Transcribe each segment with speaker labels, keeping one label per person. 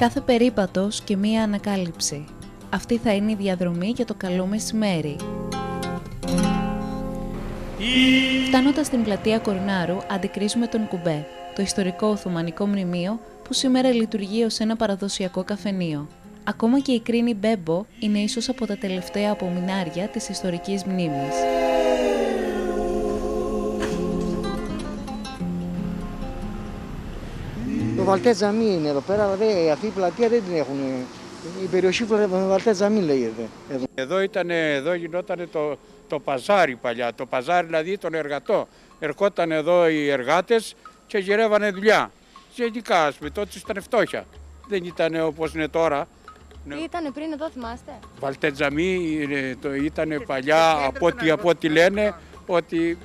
Speaker 1: Κάθε περίπατος και μία ανακάλυψη. Αυτή θα είναι η διαδρομή για το καλό μεσημέρι. Φτάνοντας στην πλατεία Κορνάρου, αντικρίζουμε τον Κουμπέ, το ιστορικό Οθωμανικό μνημείο που σήμερα λειτουργεί ως ένα παραδοσιακό καφενείο. Ακόμα και η κρίνη Μπέμπο είναι ίσως από τα τελευταία απομεινάρια της ιστορικής μνήμης.
Speaker 2: Το Βαλτές Τζαμί είναι εδώ πέρα, δε, αυτή η πλατεία δεν την έχουν. Η περιοχή Βαλτές Τζαμί λέγεται. Εδώ,
Speaker 3: εδώ, ήταν, εδώ γινόταν το, το παζάρι παλιά, το παζάρι δηλαδή των εργατών. Ερχόταν εδώ οι εργάτες και γυρεύανε δουλειά. Γενικά, ας πούμε, τότε ήταν φτώχεια. Δεν ήταν όπως είναι τώρα.
Speaker 4: Τι ήταν πριν εδώ, θυμάστε;
Speaker 3: Βαλτέτζαμί ήταν παλιά από ό,τι, από ό,τι λένε ότι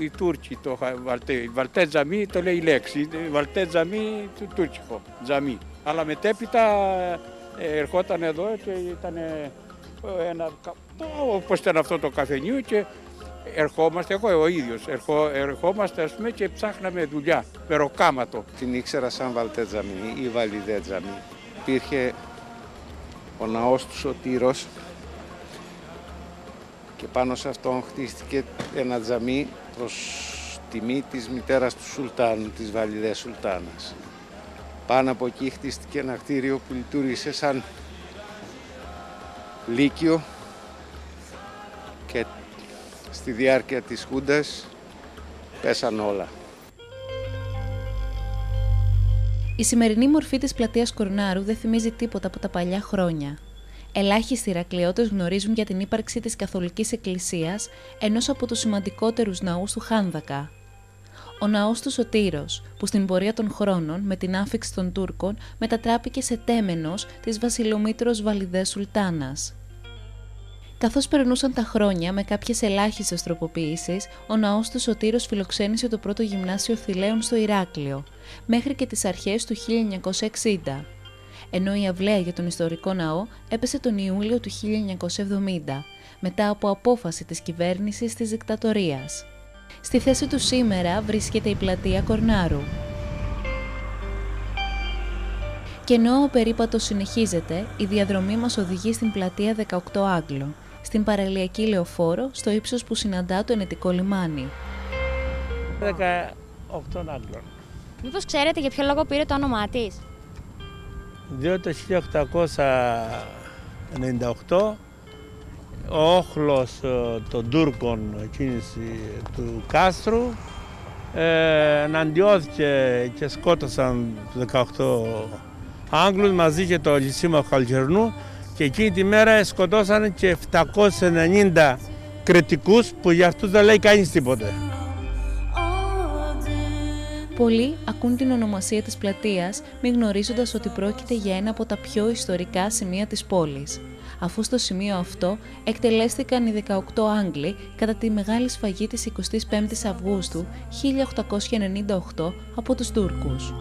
Speaker 3: οι Τούρκοι το βαλτέ, βαλτέτζαμί το λέει η λέξη, βαλτέτζαμί του τουρκικό, τζαμί. Αλλά μετέπειτα ε, ερχόταν εδώ και ήταν ένα, όπως ήταν αυτό το καφενείο και ερχόμαστε, εγώ ο ίδιος, ερχό, ερχόμαστε ας πούμε και ψάχναμε δουλειά, περοκάματο.
Speaker 5: Την ήξερα σαν Βαλτέτζαμι ή Βαλιδέτζαμι. Υπήρχε ο ναός του Σωτήρος και πάνω σε αυτόν χτίστηκε ένα τζαμί προς τιμή της μητέρας του Σουλτάνου, της Βαλιδές Σουλτάνας. Πάνω από εκεί χτίστηκε ένα κτίριο που λειτουργήσε σαν λύκειο και στη διάρκεια της Χούντας πέσαν όλα.
Speaker 1: Η σημερινή μορφή της πλατείας Κορνάρου δεν θυμίζει τίποτα από τα παλιά χρόνια. Ελάχιστοι Ηρακλειώτες γνωρίζουν για την ύπαρξη της Καθολικής Εκκλησίας, ενός από τους σημαντικότερους ναούς του Χάνδακα. Ο ναός του Σωτήρος, που στην πορεία των χρόνων με την άφηξη των Τούρκων μετατράπηκε σε τέμενος της βασιλομήτρος Βαλιδές Σουλτάνας. Καθώς περνούσαν τα χρόνια με κάποιες ελάχιστες τροποποιήσεις, ο ναός του Σωτήρος φιλοξένησε το πρώτο γυμνάσιο Θηλαίων στο Ηράκλειο, μέχρι και τις αρχές του 1960. Ενώ η αυλαία για τον ιστορικό ναό έπεσε τον Ιούλιο του 1970, μετά από απόφαση της κυβέρνησης της δικτατορίας. Στη θέση του σήμερα βρίσκεται η πλατεία Κορνάρου. Και ενώ ο περίπατος συνεχίζεται, η διαδρομή μας οδηγεί στην πλατεία 18 Άγγλο, στην παραλιακή λεωφόρο, στο ύψος που συναντά το ενετικό λιμάνι.
Speaker 6: 18 Άγγλων.
Speaker 4: Μήπως ξέρετε για ποιο λόγο πήρε το όνομά της;
Speaker 6: Διότι το 1898 ο όχλος ε, των Τούρκων κίνηση του Κάστρου ε, εναντιώθηκε και σκότωσαν 18 Άγγλους μαζί και το Λυσίμα Χαλκερνού και εκείνη τη μέρα σκοτώσαν και 790 κριτικούς που για αυτούς δεν λέει κανείς τίποτε.
Speaker 1: Πολλοί ακούν την ονομασία της πλατείας μη γνωρίζοντας ότι πρόκειται για ένα από τα πιο ιστορικά σημεία της πόλης. Αφού στο σημείο αυτό εκτελέστηκαν οι 18 Άγγλοι κατά τη μεγάλη σφαγή της 25ης Αυγούστου 1898 από τους Τούρκους.